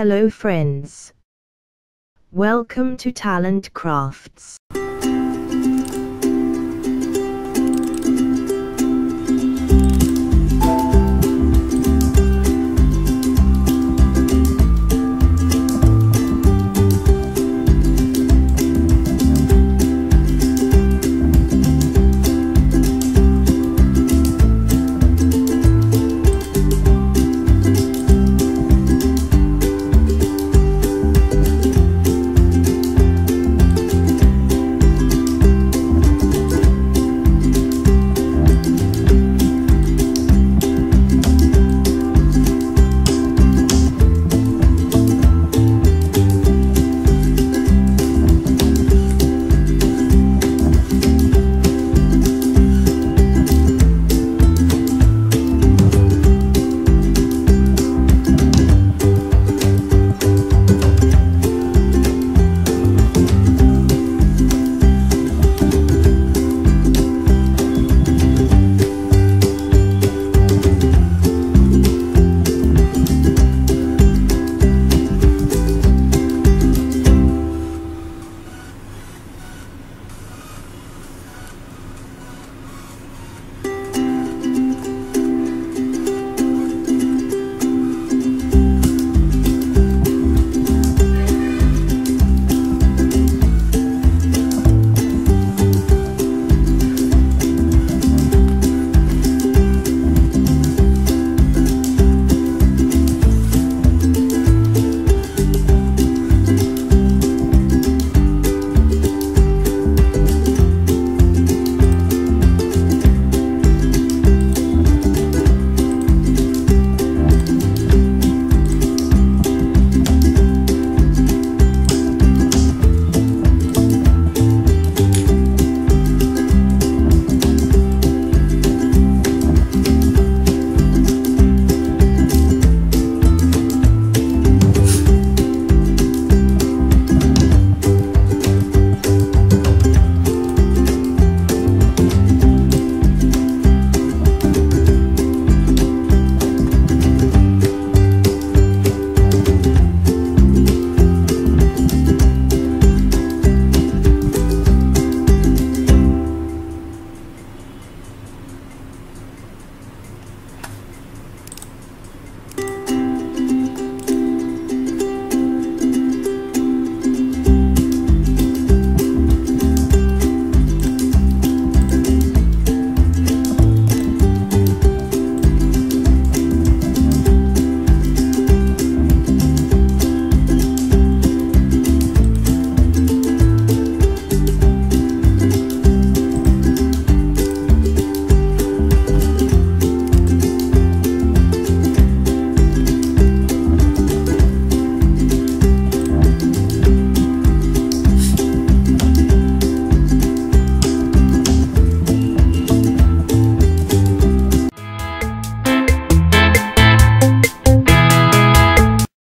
Hello friends. Welcome to Talent Crafts.